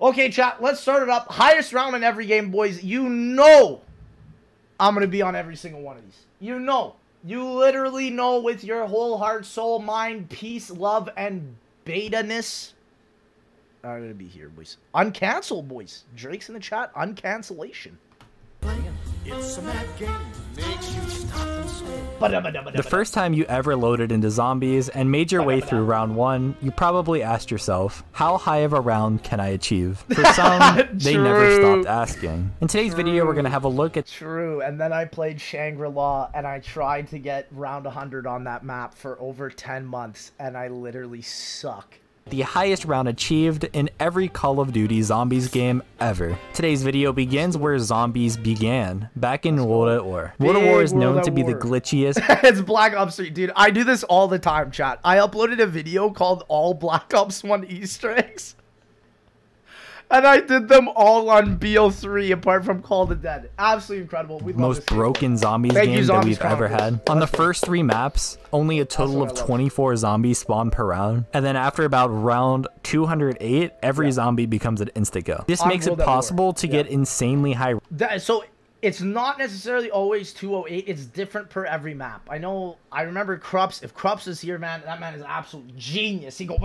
Okay, chat, let's start it up. Highest round in every game, boys. You know I'm going to be on every single one of these. You know. You literally know with your whole heart, soul, mind, peace, love, and beta-ness. I'm going to be here, boys. Uncancel, boys. Drake's in the chat. Uncancellation. It's a mad game. Makes you. The first time you ever loaded into zombies and made your way through round one, you probably asked yourself, how high of a round can I achieve? For some, they never stopped asking. In today's video, we're going to have a look at True, and then I played Shangri-La, and I tried to get round 100 on that map for over 10 months, and I literally suck. The highest round achieved in every Call of Duty Zombies game ever. Today's video begins where zombies began, back in World at War. World at War is known World to be the glitchiest it's Black Ops 3, dude. I do this all the time, chat. I uploaded a video called All Black Ops 1 Easter eggs. And I did them all on BO3 apart from Call of the Dead. Absolutely incredible. We most broken zombies Thank you, game that we've ever had. On the first three maps, only a total of 24 zombies spawn per round. And then after about round 208, every zombie becomes an insta-kill. This On makes it possible to get insanely high That, so it's not necessarily always 208. It's different per every map. I know. I remember Krups. If Krups is here, man, that man is an absolute genius. He go,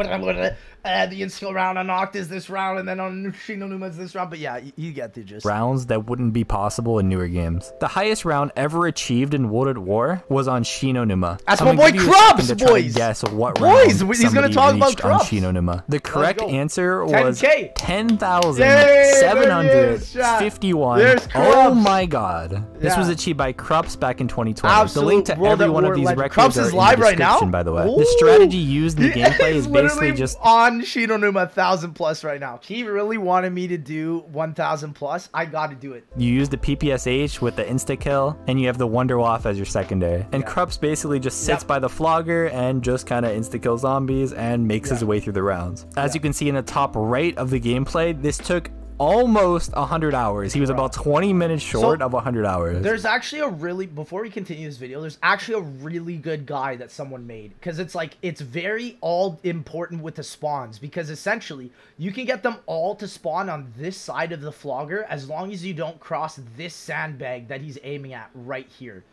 uh, the insta round on Octus this round, and then on Shino Numa's this round. But yeah, you, you get the gist. rounds that wouldn't be possible in newer games. The highest round ever achieved in World at War was on Shinonuma. That's I'm my boy give you a second Krubs, to try to boys. Guess what Boys, round he's gonna talk about reached on Shinonuma. The correct answer was 10K. ten thousand Yay, there seven he hundred is, chat. fifty-one. There's Oh Krubs. My god! This was achieved by Krups back in 2020. Absolute the link to every one of these legend. records Krubs are is in live the right now? description, by the way. Ooh. The strategy used in the gameplay is basically just on Shinonuma 1000 plus right now. He really wanted me to do 1000 plus. I got to do it. You use the PPSH with the insta kill, and you have the Wonder Waff as your secondary. And Yeah. Krups basically just sits Yep. by the flogger and just kind of insta kills zombies and makes his way through the rounds. As Yeah. you can see in the top right of the gameplay, this took almost 100 hours. He was about 20 minutes short of 100 hours. There's actually a really before we continue this video, there's actually a really good guy that someone made because it's like it's very all important with the spawns because essentially you can get them all to spawn on this side of the flogger as long as you don't cross this sandbag that he's aiming at right here.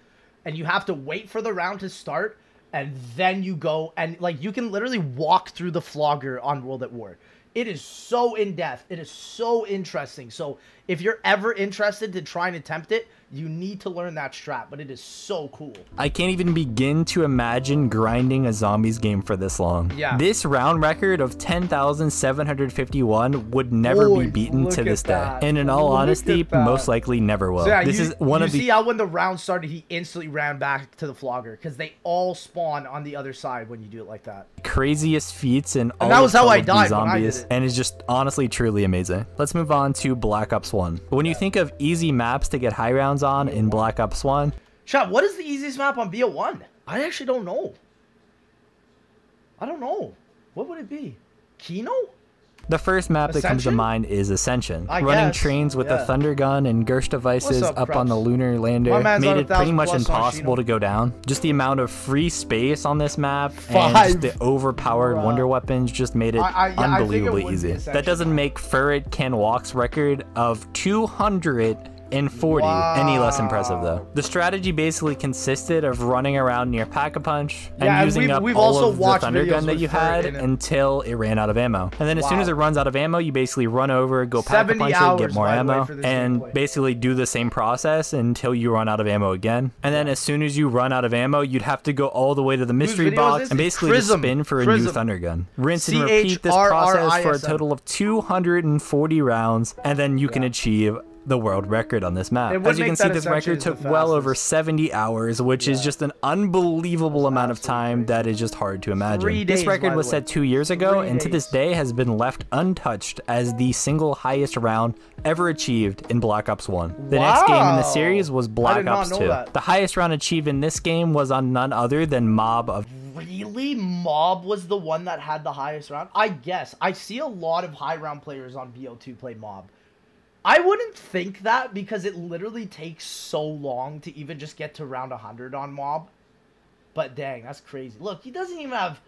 And you have to wait for the round to start and then you go and like you can literally walk through the flogger on World at War. It is so in depth. It is so interesting. So if you're ever interested to try and attempt it, you need to learn that strat. But it is so cool. I can't even begin to imagine grinding a zombies game for this long. Yeah. This round record of 10,751 would never be Boy, bean look to this day. And in all Look honesty, most likely never will. So yeah, this you, is one of the see how when the round started, he instantly ran back to the flogger because they all spawn on the other side when you do it like that. craziest feats in all that of was how I died when I zombies it. and is just honestly truly amazing. Let's move on to Black Ops 1. When you think of easy maps to get high rounds on in Black Ops 1, Chat, what is the easiest map on BO1? I actually don't know. I don't know. What would it be? Kino? the first map that comes to mind is Ascension. I Running guess, trains with yeah. the Thunder Gun and Gersh devices up, up, on the lunar lander made it pretty much impossible to go down. Just the amount of free space on this map and Five. just the overpowered Bruh. wonder weapons just made it I- I- yeah, think it unbelievably easy. That doesn't make Ferret Ken Walk's record of 240 any less impressive though. The strategy basically consisted of running around near Pack-a-Punch and Yeah, and using we've- up we've all also of the Thunder Gun that you had it. until it ran out of ammo. And then as soon as it runs out of ammo, you basically run over, go Pack-a-Punch it, get more ammo, and basically do the same process until you run out of ammo again. And then as soon as you run out of ammo, you'd have to go all the way to the mystery box and basically just spin for a new. Thunder Gun. Rinse and repeat this process for a total of 240 rounds, and then you can achieve the world record on this map. As you can see, this record took well over 70 hours, which is just an unbelievable amount of time that is just hard to imagine. Three this record was set two years ago, Three and to this day has been left untouched as the single highest round ever achieved in Black Ops 1. The next game in the series was Black Ops 2. that. The highest round achieved in this game was on none other than Mob of Really? Mob was the one that had the highest round? I guess. I see a lot of high round players on BO2 play Mob. I wouldn't think that because it literally takes so long to even just get to round 100 on Mob. But dang, that's crazy. Look, he doesn't even have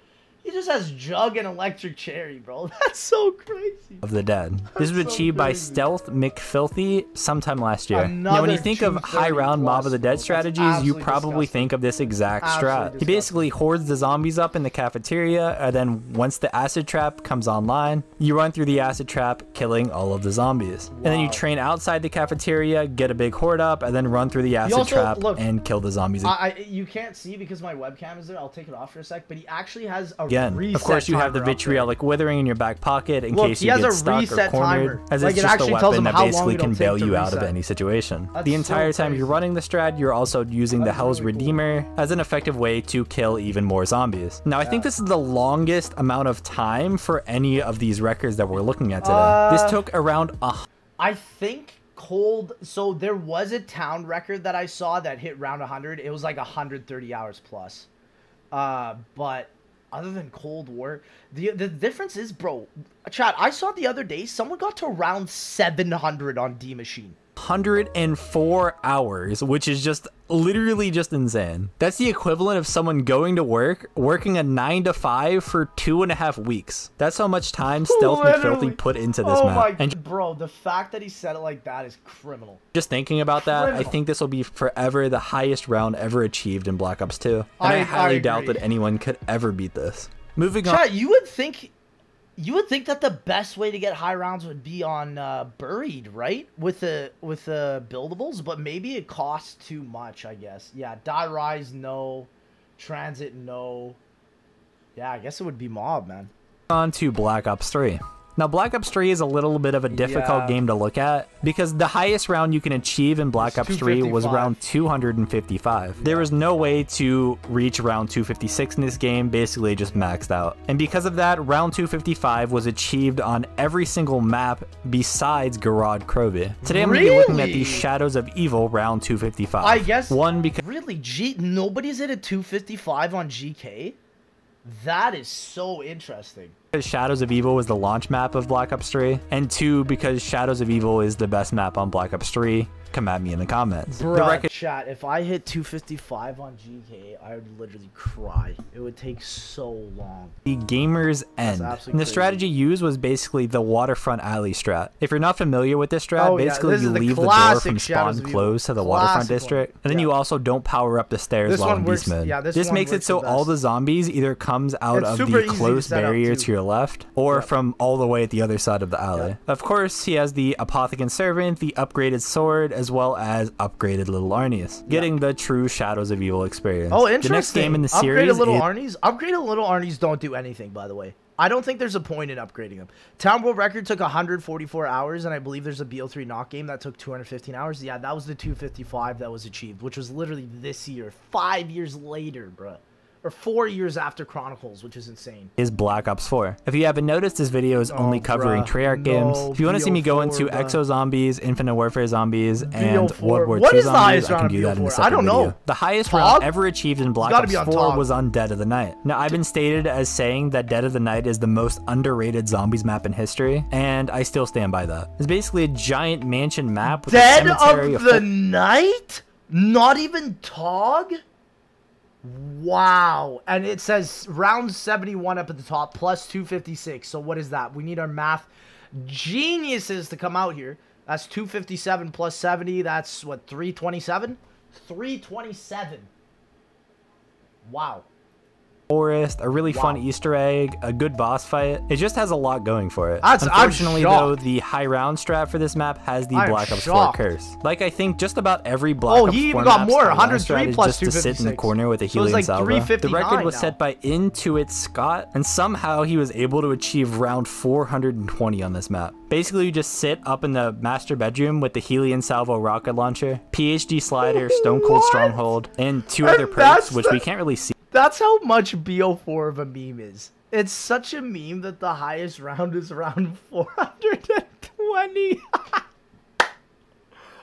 He just has Jug and Electric Cherry, bro. That's so crazy. of the Dead. This was so achieved by. Stealth McFilthy sometime last year. now, when you think of high round Mob of the. Dead strategies, you probably disgusting. think of this exact Absolutely strat. He basically hoards the zombies up in the cafeteria, and then once the acid trap comes online, you run through the acid trap, killing all of the zombies. And then you train outside the cafeteria, get a big horde up, and then run through the acid also- trap look, and kill the zombies I, I you can't see because my webcam is there. I'll take it off for a sec. But he actually has a again. reset Of course, you have the timer up there. vitriolic withering in your back pocket in Look, case he you has get a stuck or reset cornered, timer. as Like, it's it just a weapon that basically can bail you out of any situation. That's the so entire time you're running the strat, you're also using the Hell's really cool. Redeemer as an effective way to kill even more zombies. Now, I think this is the longest amount of time for any of these records that we're looking at today. Uh, this took around a I think cold. So there was a town record that I saw that hit round 100. It was like 130 hours plus. Uh, but other than Cold War, the the difference is, bro. Chad, I saw the other day someone got to round 700 on Die Maschine. 104 hours, which is just literally just insane. That's the equivalent of someone going to work, working a 9 to 5 for two and a half weeks. That's how much time Stealth Literally. McFilthy put into this oh map. my, and bro, the fact that he said it like that is criminal. just thinking about that, I think this will be forever the highest round ever achieved in Black Ops 2. And I, I- I highly doubt that anyone could ever beat this. Moving on. Chat, you would think, you would think that the best way to get high rounds would be on uh, buried, right? With the with the buildables, but maybe it costs too much. I guess. Yeah, die rise no, transit no. Yeah, I guess it would be mob, man. on to Black Ops 3. Now, Black Ops 3 is a little bit of a difficult Yeah. game to look at because the highest round you can achieve in Black Ops 3 was 255. round 255. There was no way to reach round 256 in this game, basically just maxed out. And because of that, round 255 was achieved on every single map besides Gorod Krovi. Today I'm going to be looking at the Shadows of Evil round 255. I guess One because really G nobody's at a 255 on GK. That is so interesting. Shadows of Evil was the launch map of Black Ops 3, and two because Shadows of Evil is the best map on Black Ops 3. Come at me in the comments. The record chat, if I hit 255 on GK, I would literally cry. It would take so long. the Gamer's End. And the crazy. strategy used was basically the waterfront alley strat. If you're not familiar with this strat, Oh, yeah, basically this you the leave the door from spawn of Evil. close to the waterfront one. district, and then Yeah. you also don't power up the stairs This while in works- beast mode. yeah, this this makes it so the all the zombies either comes out It's of the easy to close barrier to your left, or Yep. from all the way at the other side of the alley. Yep. Of course, he has the Apothicon Servant, the upgraded sword, as well as upgraded Little Arnies, getting the true Shadows of Evil experience. Oh, interesting. The next game in the series Upgraded little is- Arnie's. Upgraded little Arnie's don't do anything, by the way. I don't think there's a point in upgrading them. Town World Record took 144 hours, and I believe there's a BO3 knock game that took 215 hours. Yeah, that was the 255 that was achieved, which was literally this year, five years later, bruh. Or four years after Chronicles, which is insane. is Black Ops 4. If you haven't noticed, this video is oh, only Oh, covering bruh. Treyarch games. If you want to see me go into bruh. Exo Zombies, Infinite Warfare Zombies, and BO4. World War What II Zombies, I can do that in a BO4? separate I don't video. know. The highest Tog? round ever achieved in Black Ops 4 Tog. was on Dead of the Night. Now, I've been stated as saying that Dead of the Night is the most underrated zombies map in history, and I still stand by that. It's basically a giant mansion map with Dead a cemetery of of the Night? Not even Tog? Wow. And it says round 71 up at the top, plus 256. So what is that? We need our math geniuses to come out here. That's 257 plus 70. That's what, 327? 327. Wow. Forest, a really fun Easter egg, a good boss fight. It just has a lot going for it. That's- Unfortunately, though, the high round strat for this map has the I'm Black Ops shocked. 4 curse. Like I think just about every Black Oh, Ops he even got more, high round 103 strat plus just to sit in the corner with a So Hellion like Salvo. The record was now. set by Intuit Scott, and somehow he was able to achieve round 420 on this map. Basically, you just sit up in the master bedroom with the Hellion Salvo rocket launcher, PhD slider, Stone Cold Stronghold, and two other perks, which the- we can't really see. That's how much BO4 of a meme is. It's such a meme that the highest round is round 420.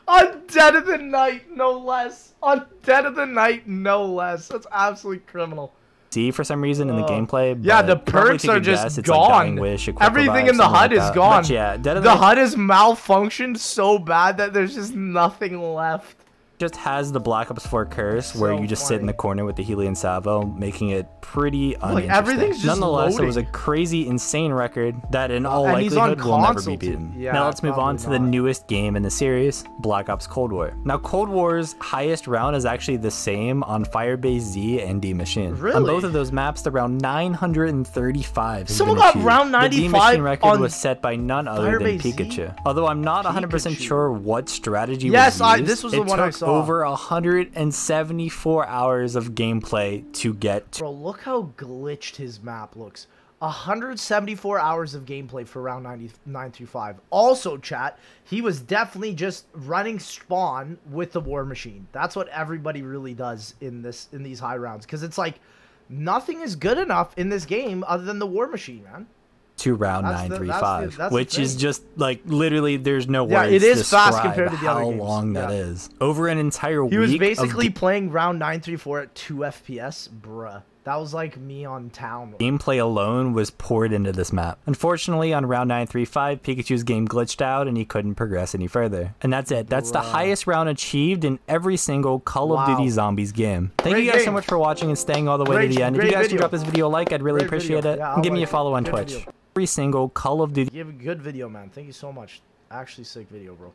On Dead of the Night, no less. On Dead of the Night, no less. That's absolutely criminal. see for some reason in the Oh. gameplay. Yeah, the perks are just it's like gone. Wish, Everything in the HUD like is that. gone. But yeah, Dead of the the, HUD is malfunctioned so bad that there's just nothing left. Just has the Black Ops 4 curse where you just sit in the corner with the Hellion Salvo, making it pretty uninteresting. everything's just Nonetheless, it was a crazy, insane record that in all and likelihood will never be beaten. Yeah, now let's move on to probably the newest game in the series, Black Ops Cold War. Now Cold War's highest round is actually the same on Firebase Z and Die Maschine. Really? On both of those maps, the round 935 has Someone got achieved. round The D 95 Machine record was set by none other than Firebase Z? Pikachu. Although I'm not 100% sure what strategy Yes, was I- used, this was the one I saw. Over 174 hours of gameplay to get to Bro, look how glitched his map looks. 174 hours of gameplay for round 99 through 5. Also, chat, he was definitely just running spawn with the war machine. That's what everybody really does in this in these high rounds cuz it's like nothing is good enough in this game other than the war machine, man. To round That's the- that's the- 935, that's the which is just like literally there's no Yeah, words it is fast compared to the how other games. long that Yeah. is. Over an entire week He was basically playing round 934 at 2 FPS, bruh. That was like me on town. gameplay alone was poured into this map. Unfortunately, on round 935, Pikachu's game glitched out and he couldn't progress any further. And that's it. That's the highest round achieved in every single Call of Duty Zombies game. Thank Great you guys so much for watching and staying all the way Great- to the end. If you guys could drop this video a like, I'd really Great video. appreciate it. Yeah, and give me a like it. follow on Good Twitch. video. Every single Call of Duty Give a good video, man. Thank you so much. Actually sick video, bro.